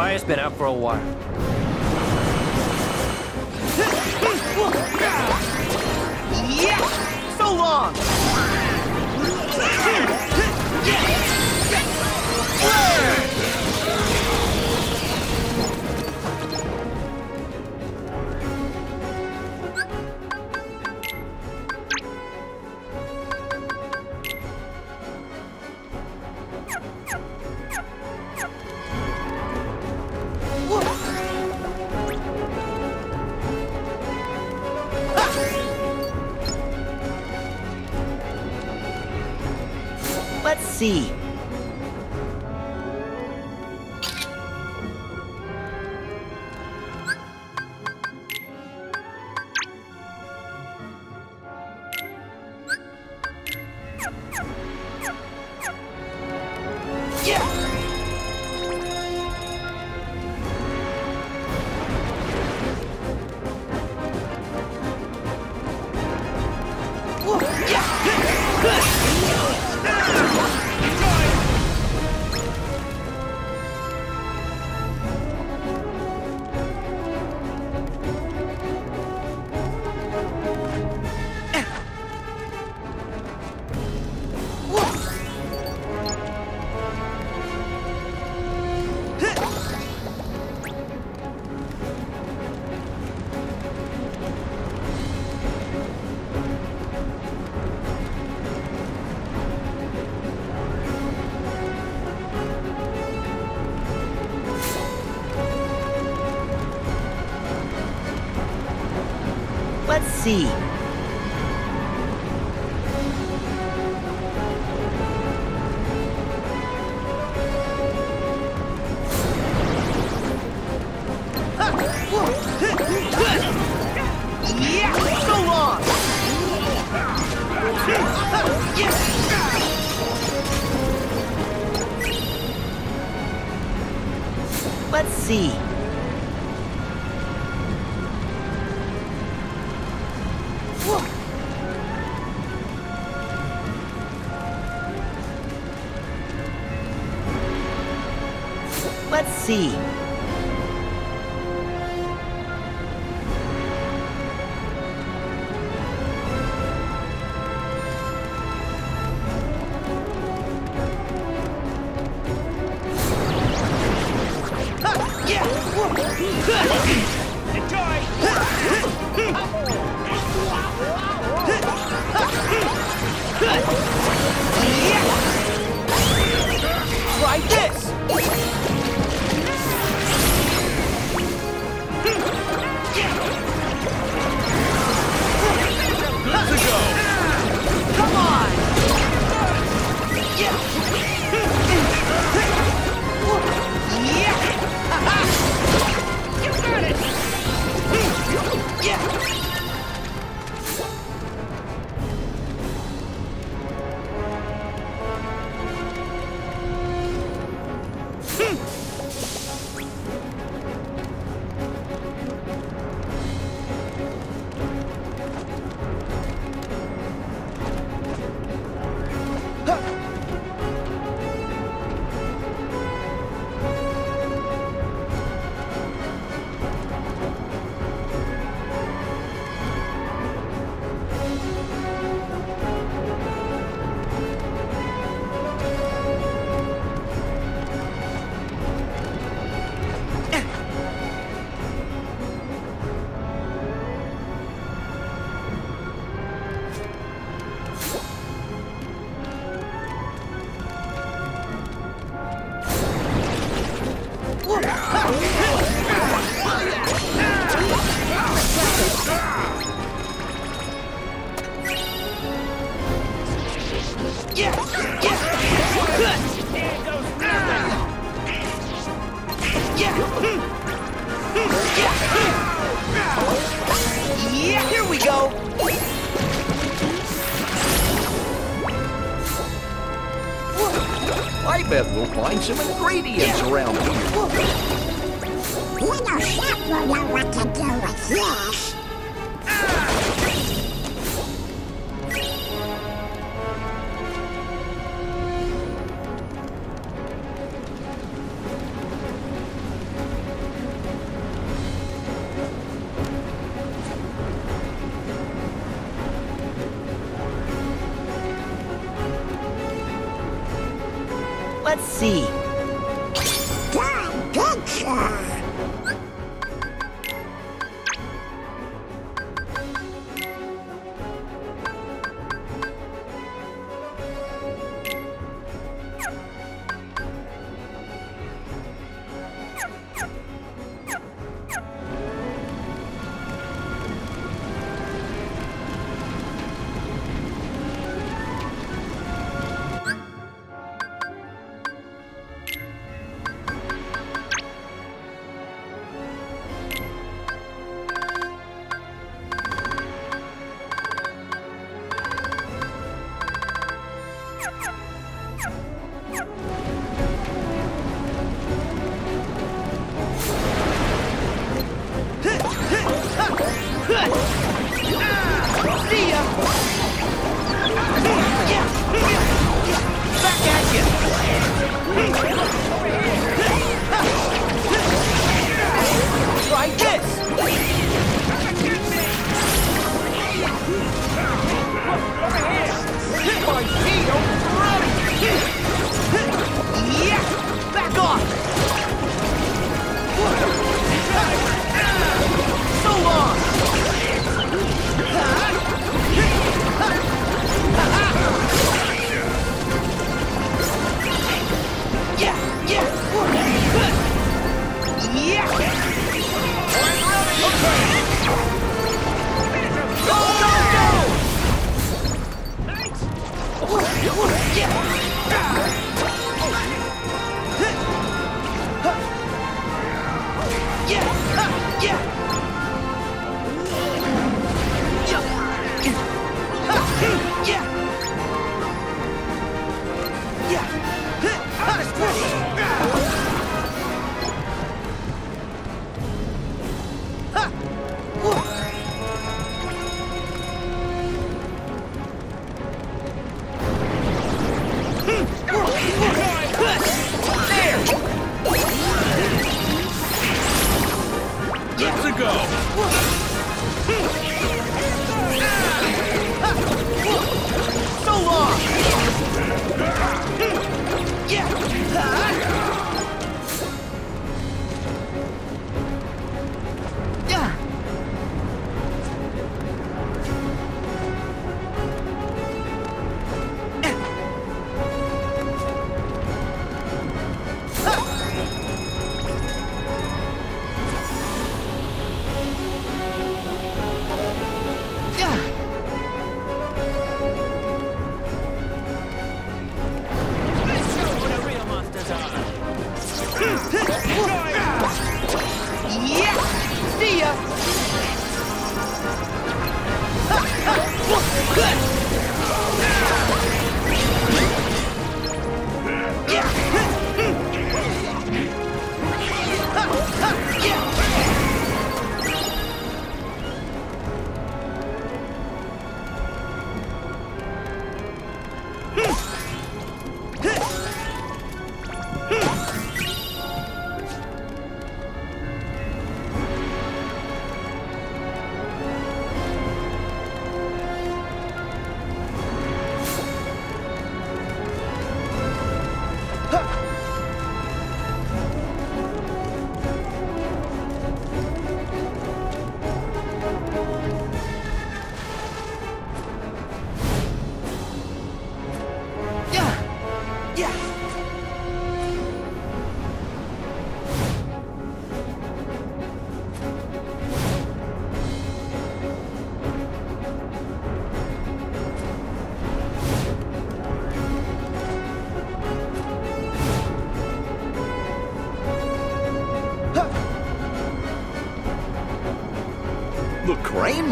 fire's been out for a while. Yeah! So long! see. See.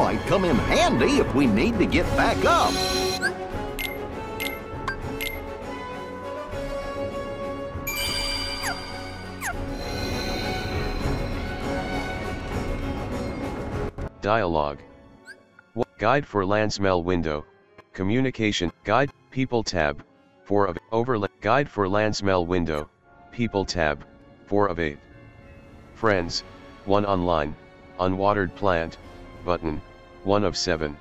Might come in handy if we need to get back up. Dialogue. Guide for Lansmell window. Communication. Guide. People tab. 4 of overlay. Guide for Lansmell window. People tab. 4 of 8. Friends. 1 online. Unwatered plant. Button 1 of 7.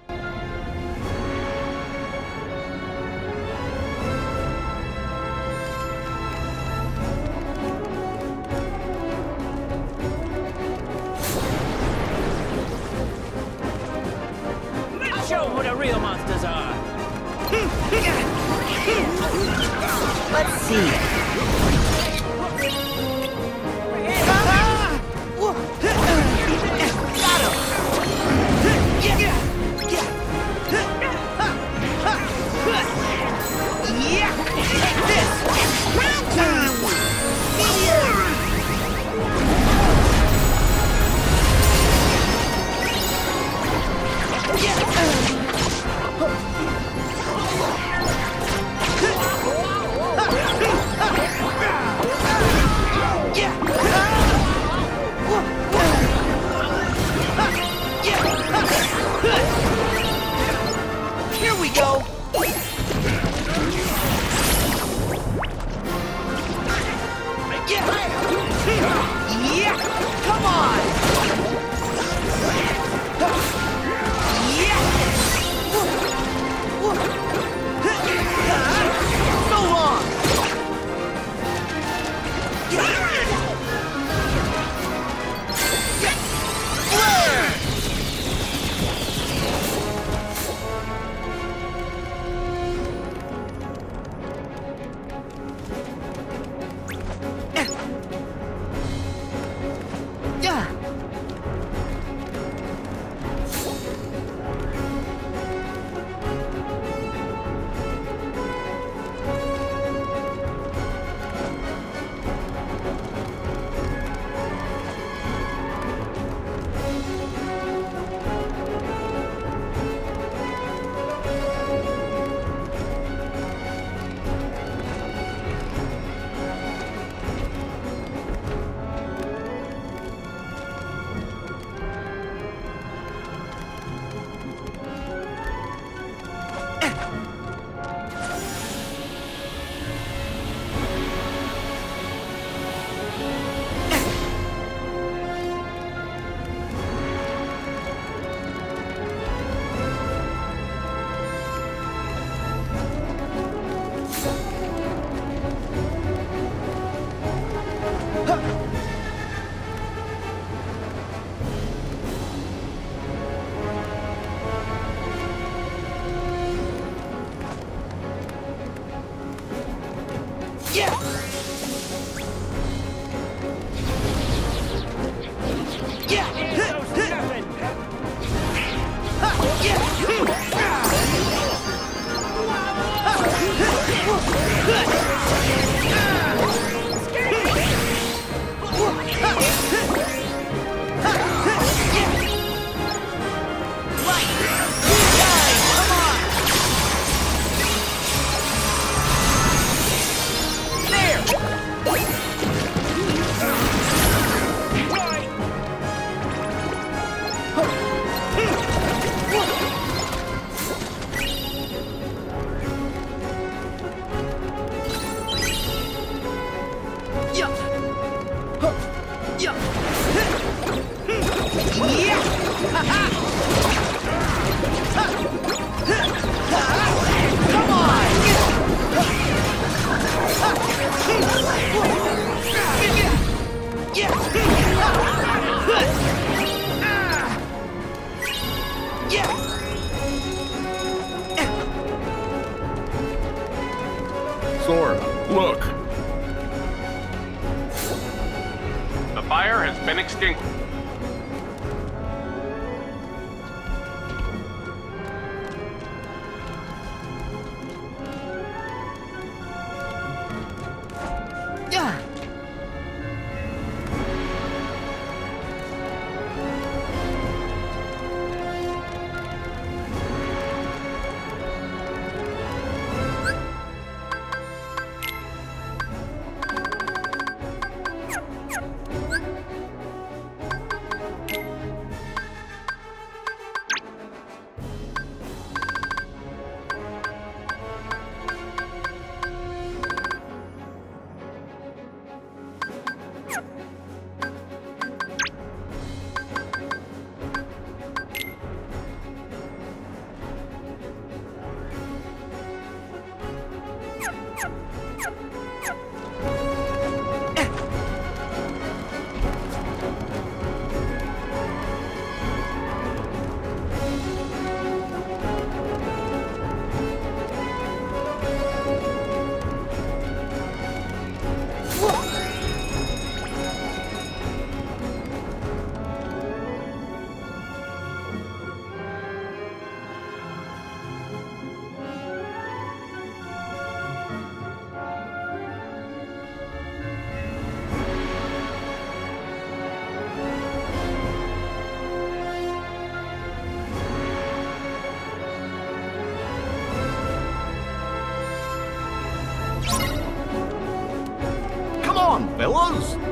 On, fellas.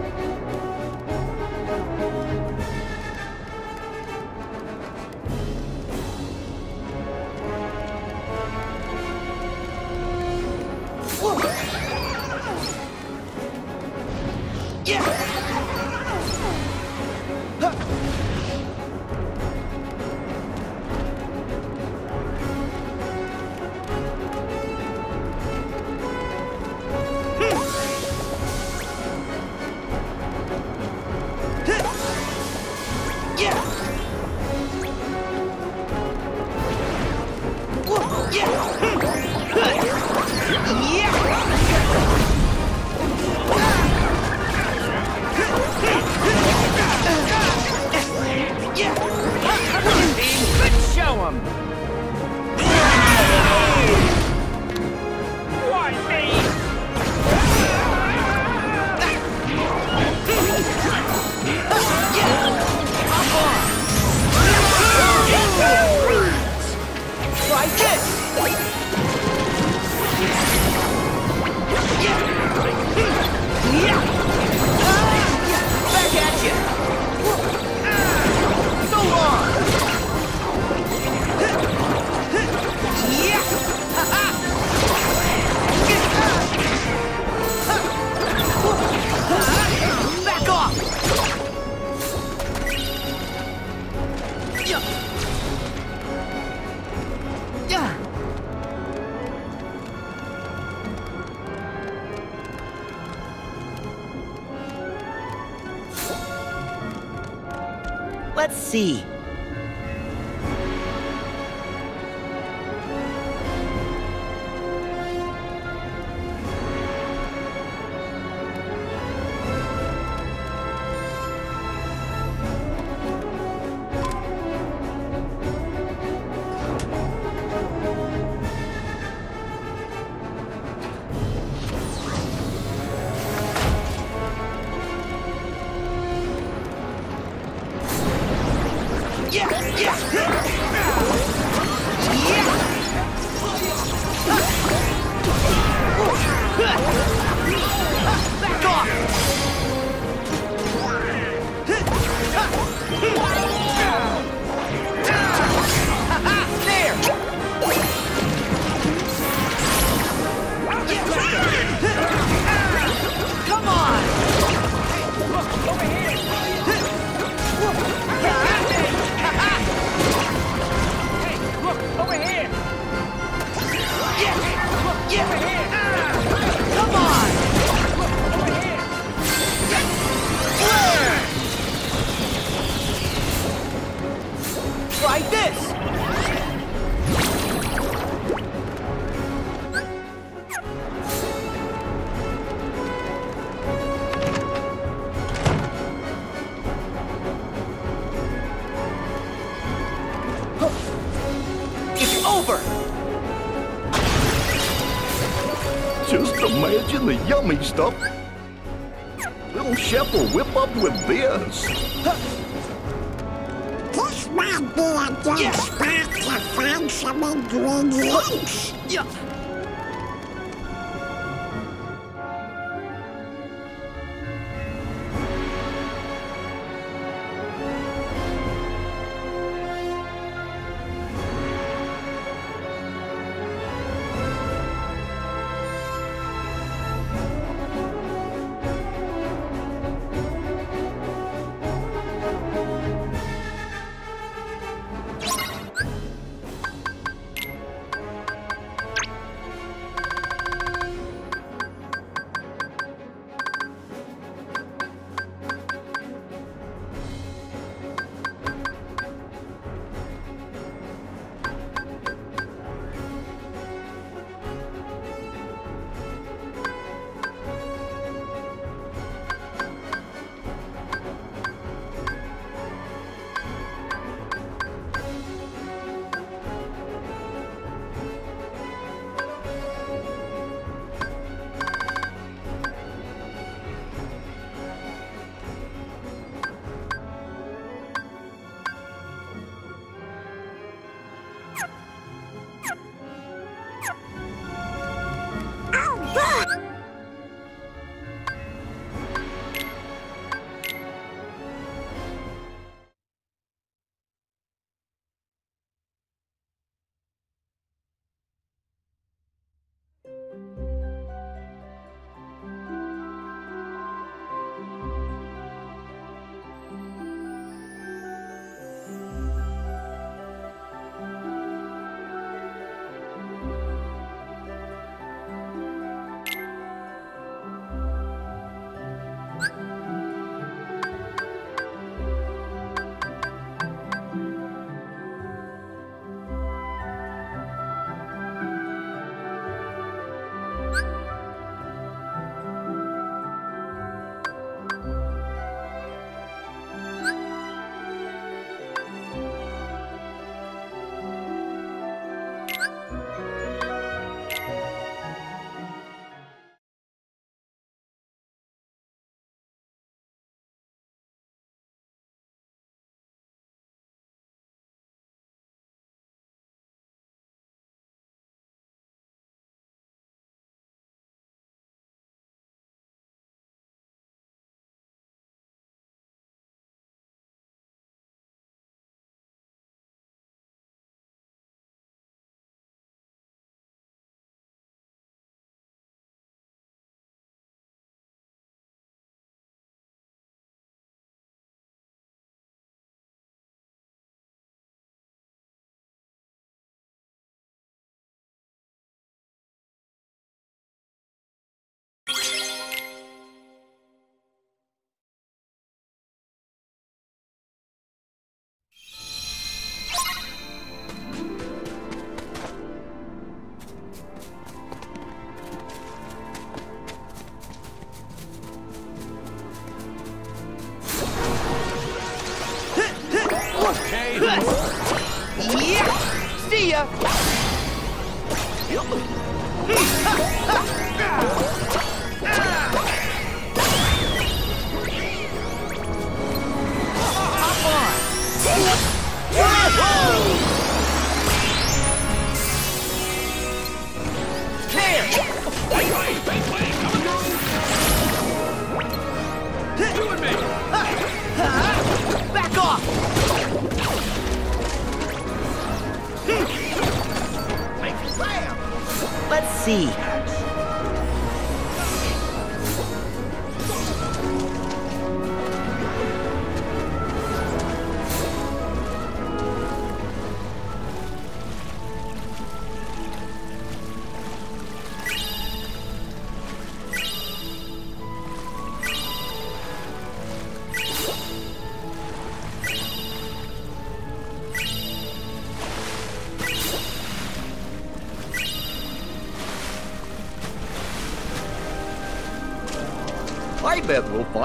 The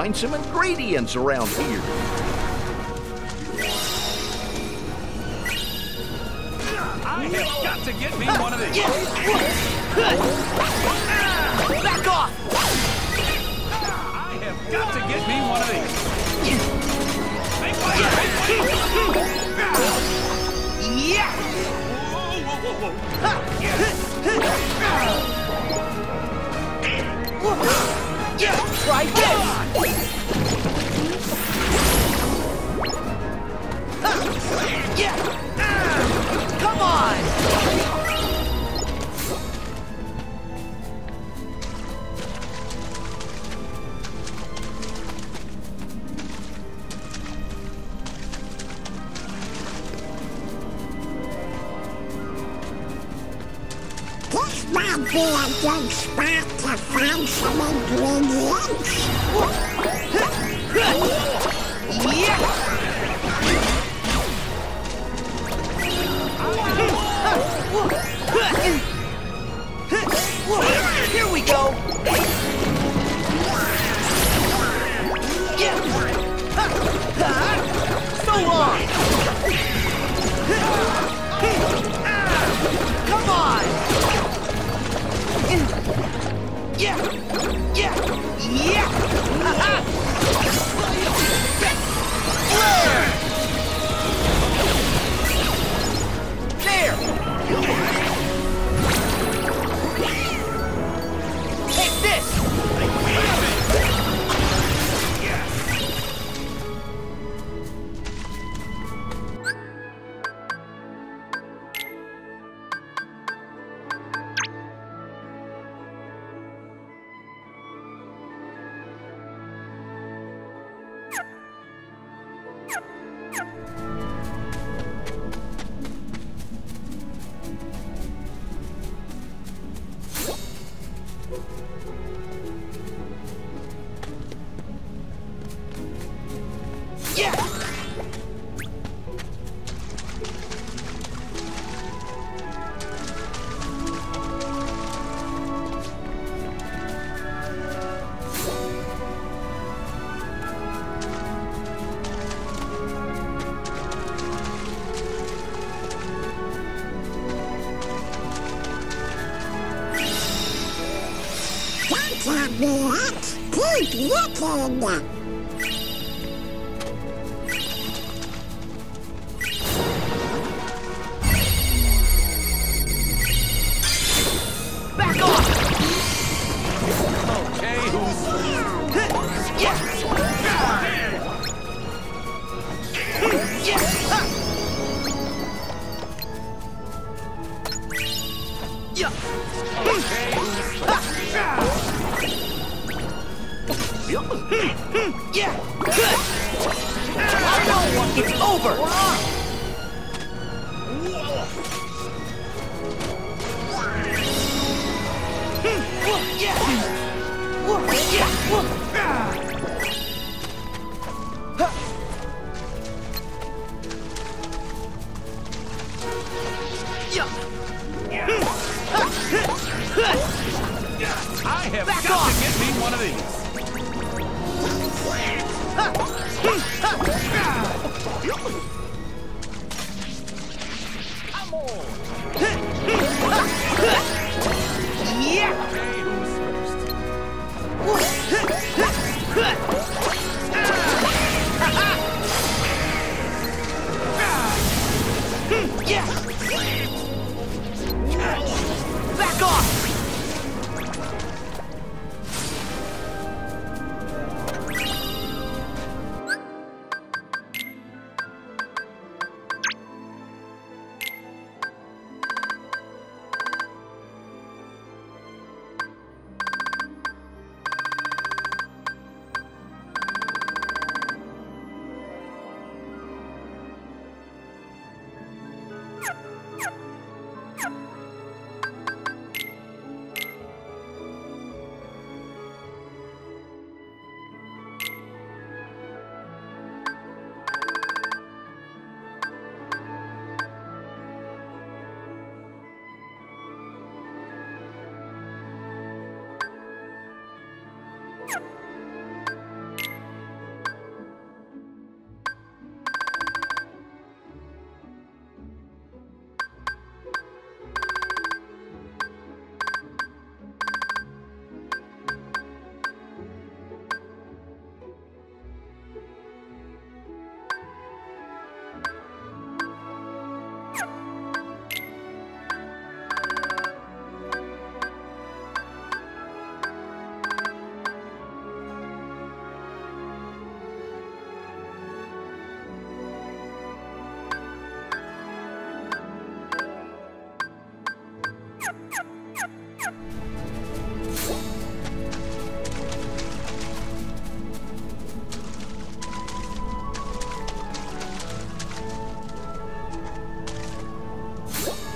find some ingredients around here. Spark to find some ingredients. Here we go! So long! Come on! Yeah! Yeah! Yeah! Ha ha! Flare!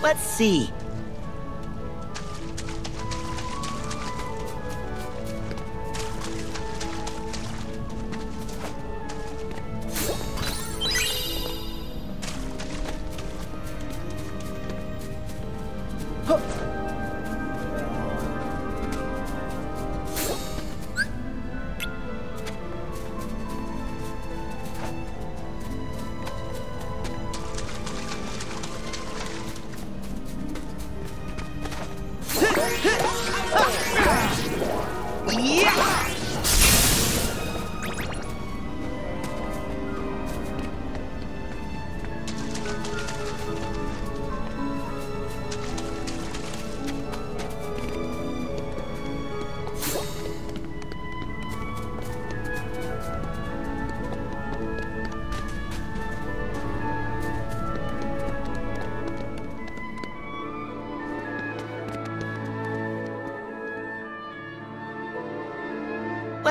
Let's see.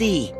Let's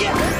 Back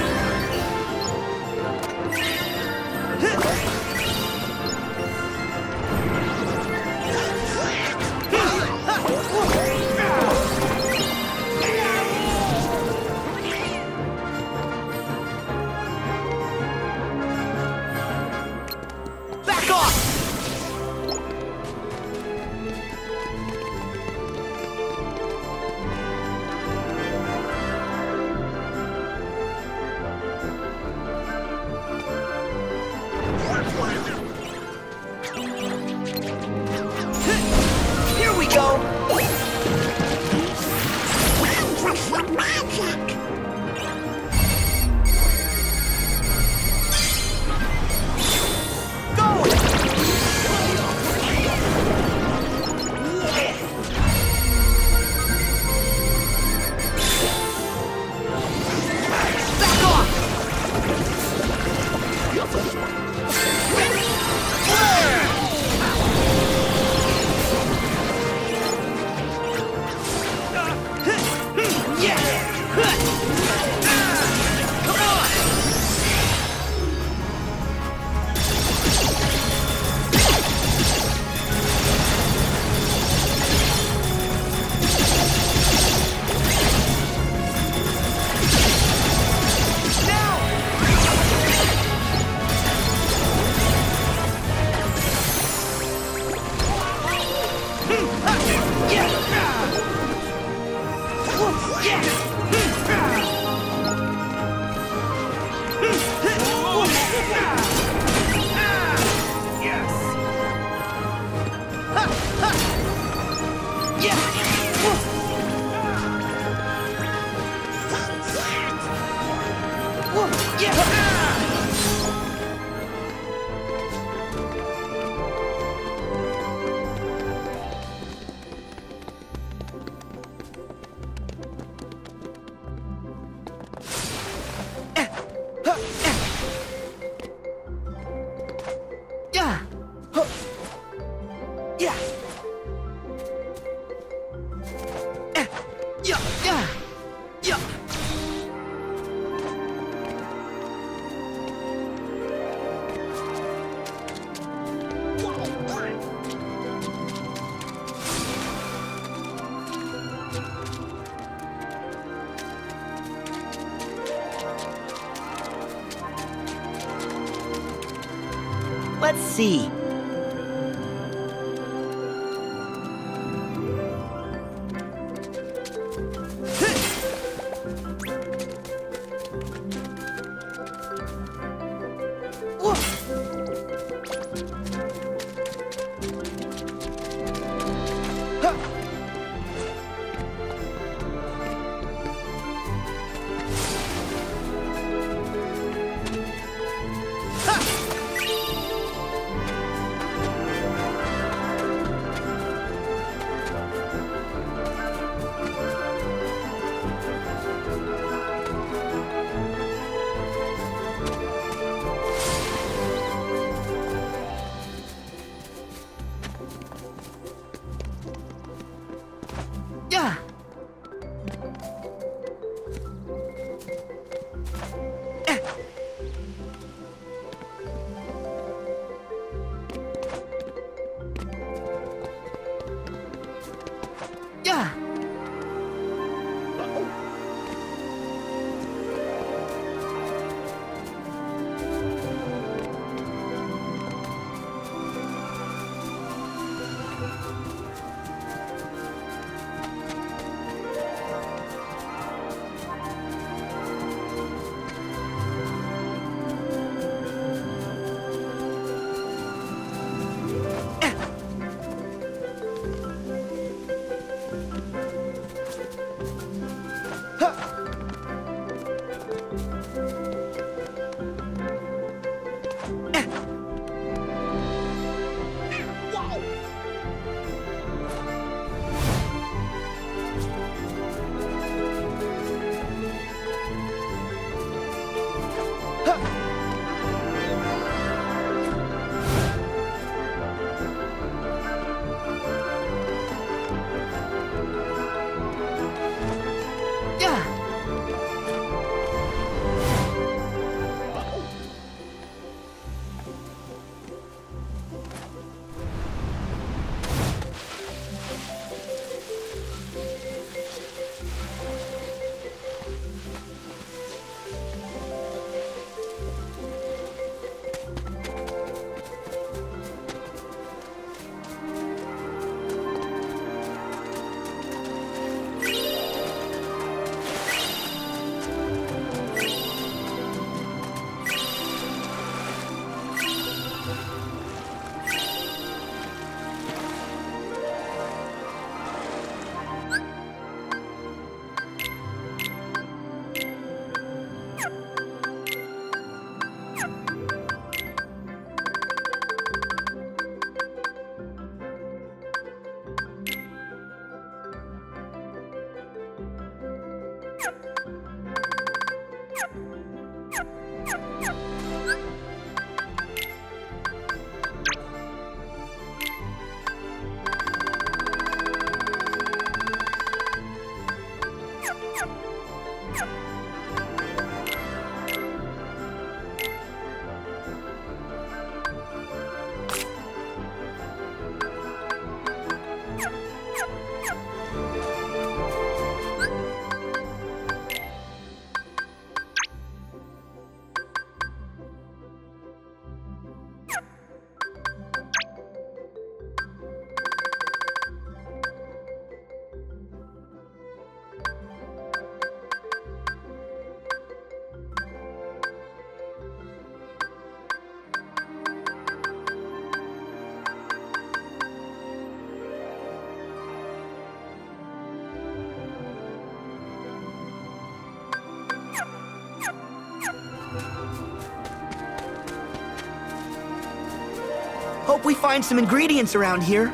we find some ingredients around here.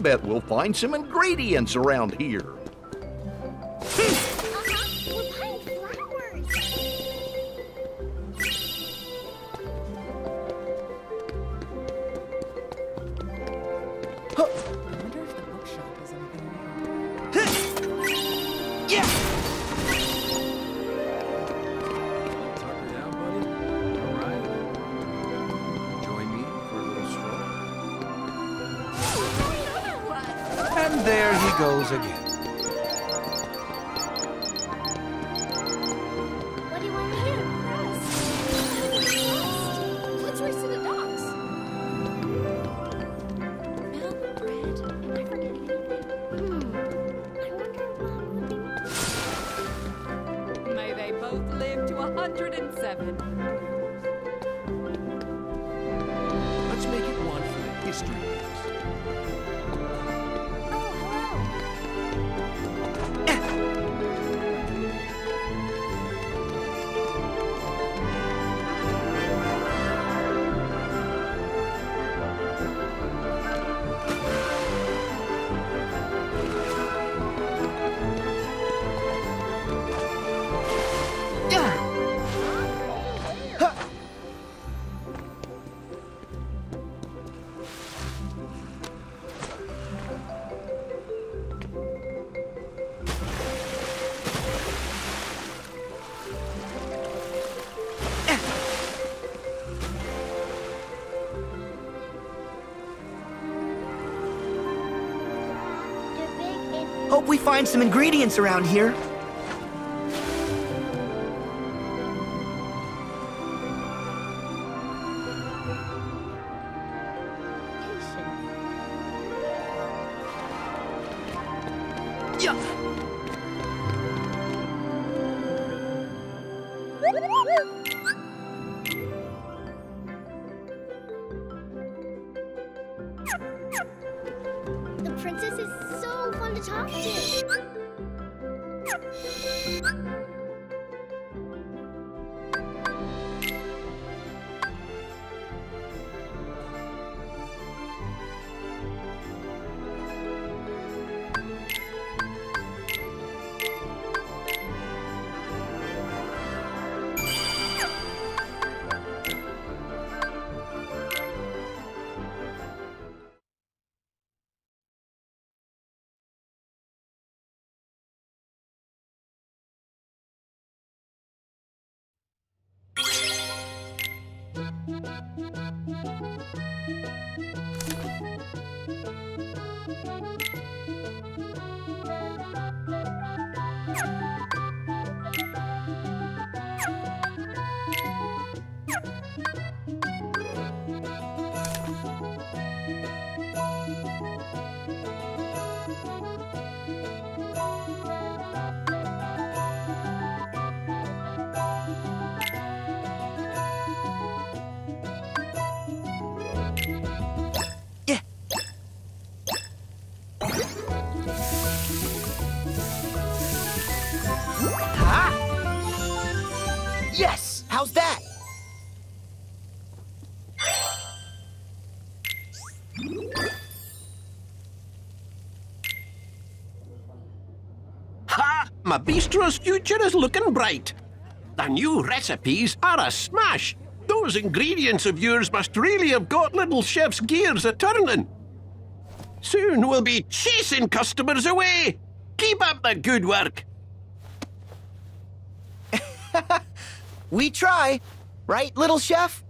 Bet we'll find some ingredients around here. Find some ingredients around here. My future is looking bright. The new recipes are a smash. Those ingredients of yours must really have got little chef's gears a turning. Soon we'll be chasing customers away. Keep up the good work. We try. Right, little chef?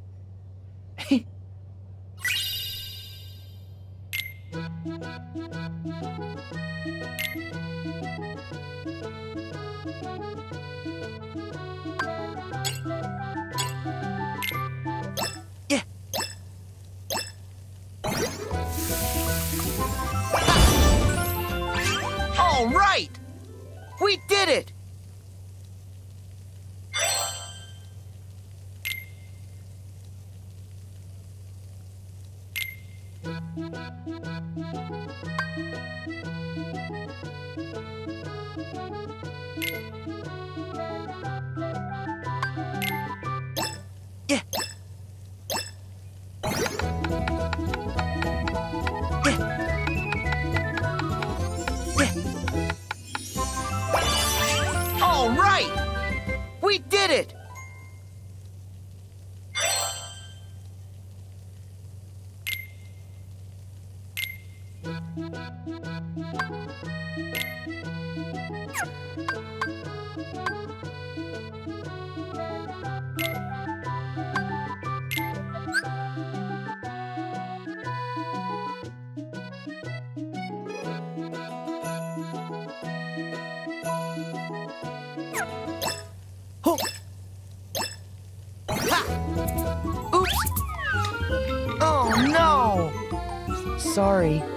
Sorry.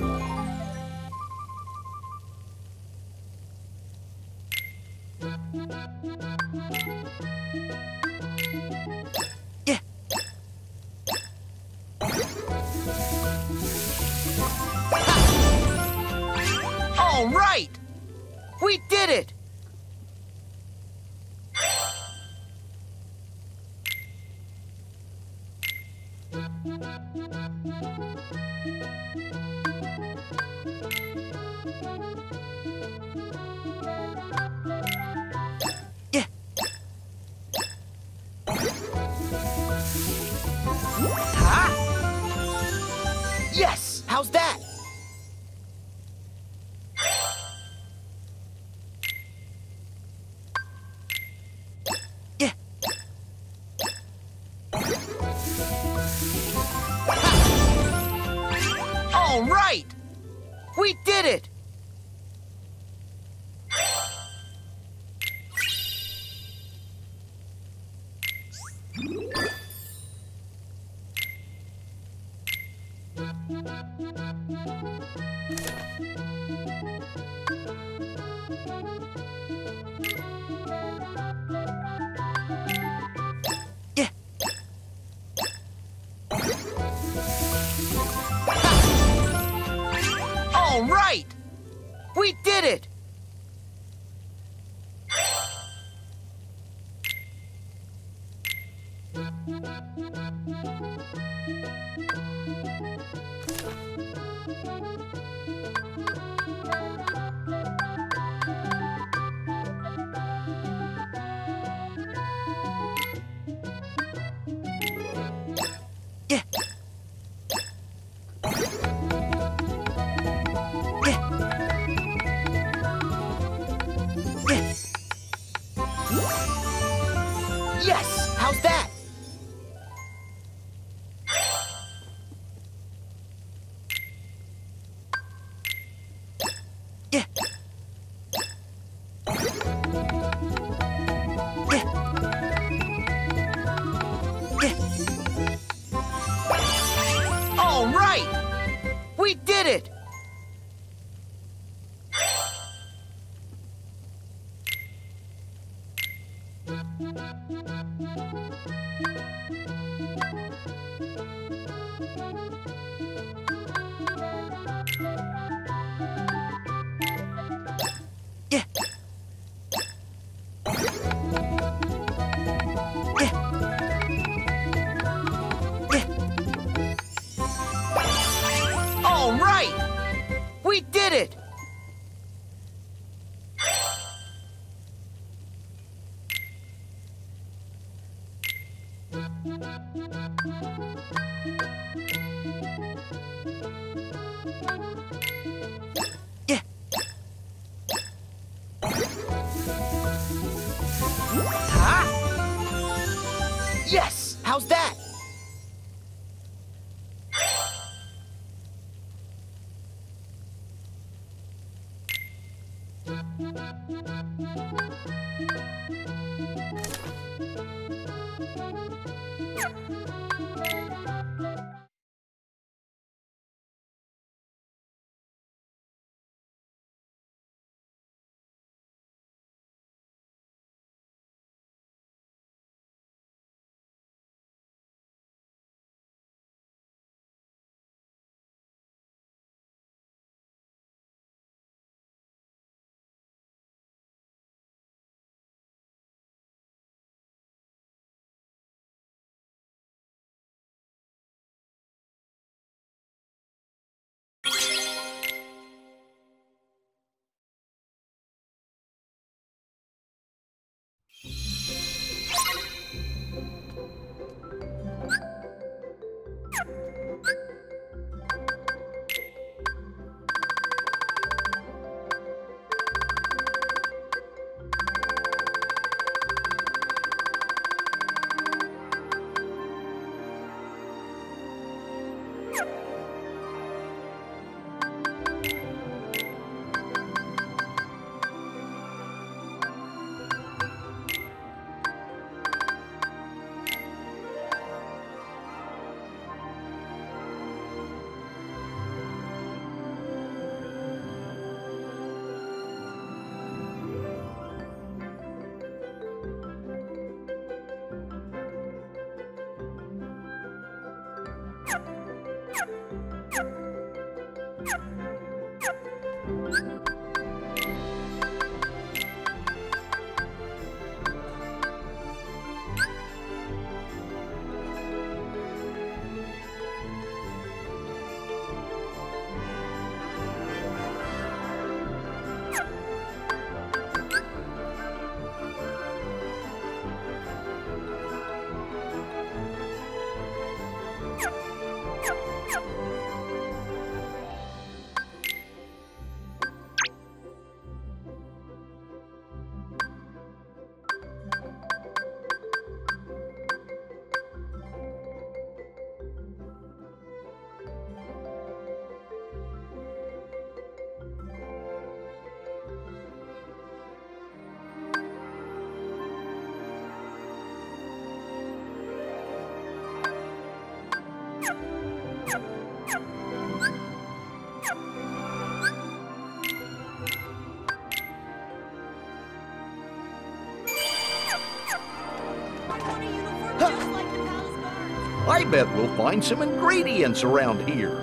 I bet we'll find some ingredients around here.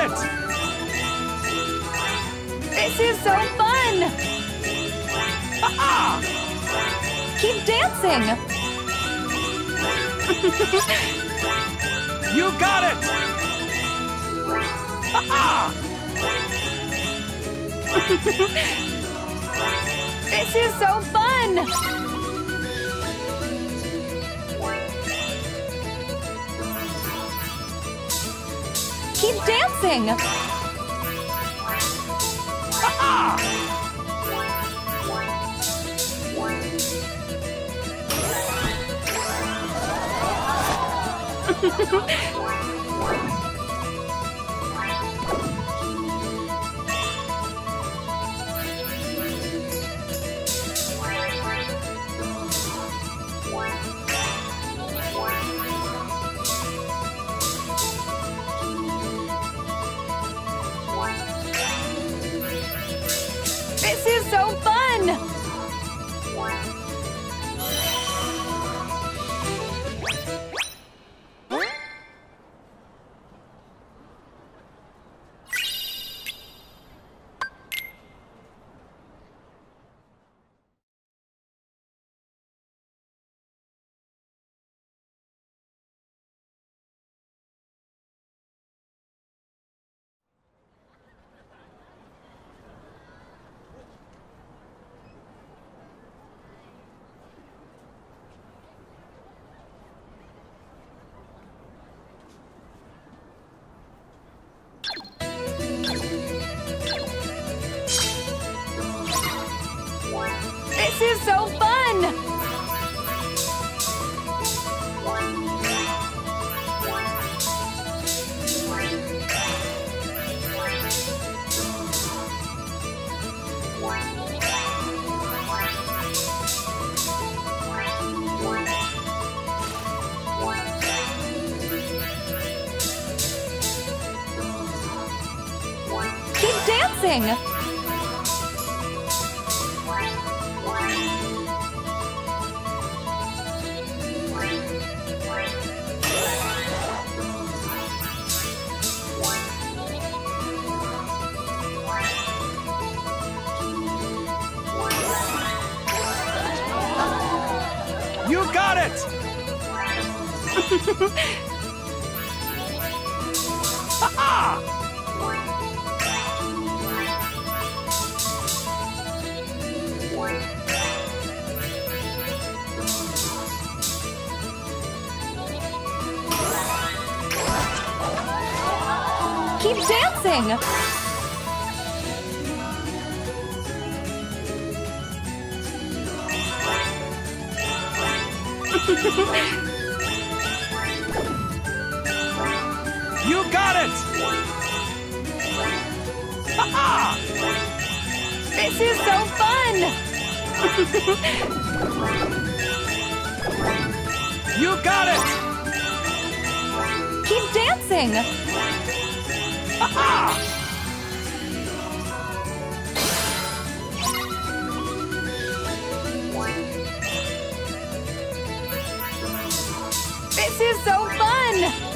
It! This is so fun! Keep dancing! You got it! This is so fun! Keep dancing! You got it! Ha -ha! This is so fun! You got it! Keep dancing! This is so fun!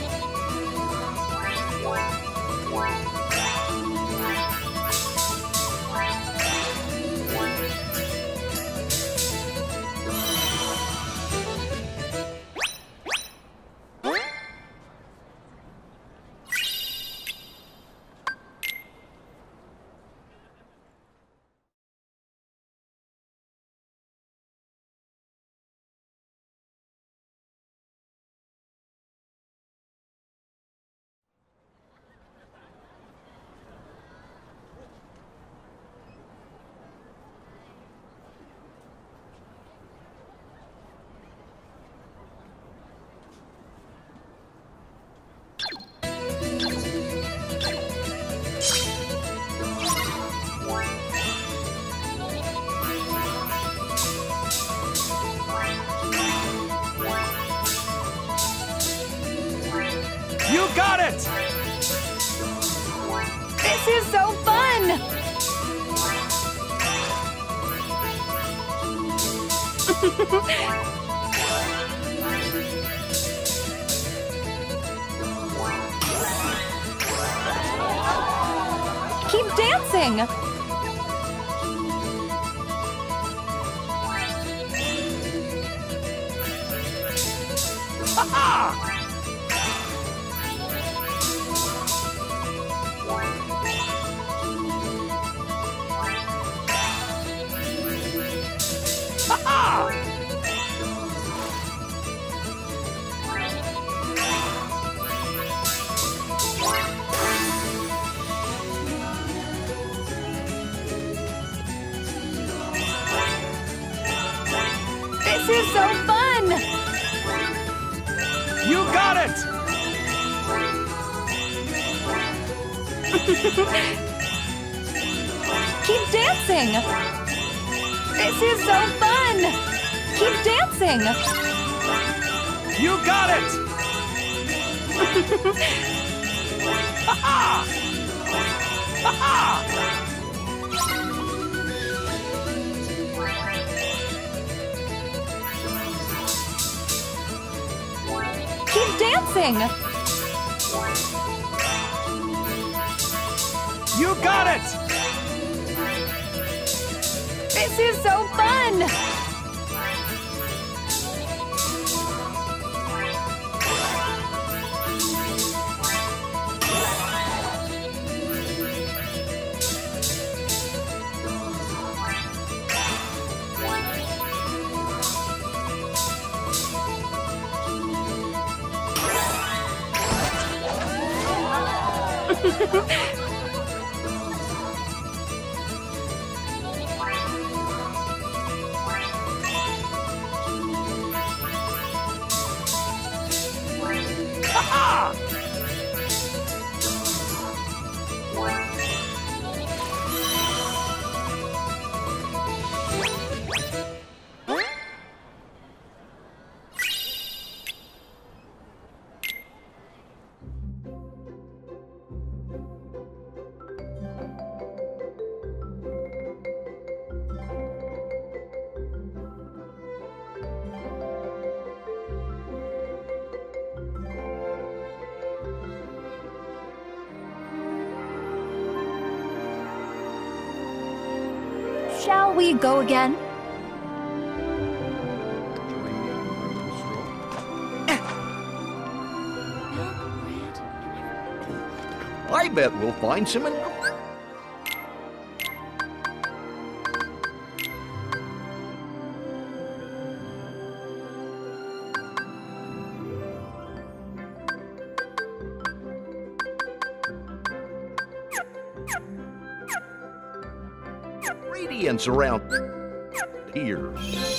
You got it! This is so fun! フフフ。Again? I bet we'll find some in- ingredients around here.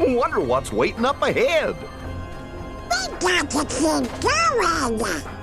Wonder what's waiting up ahead. We got to keep going.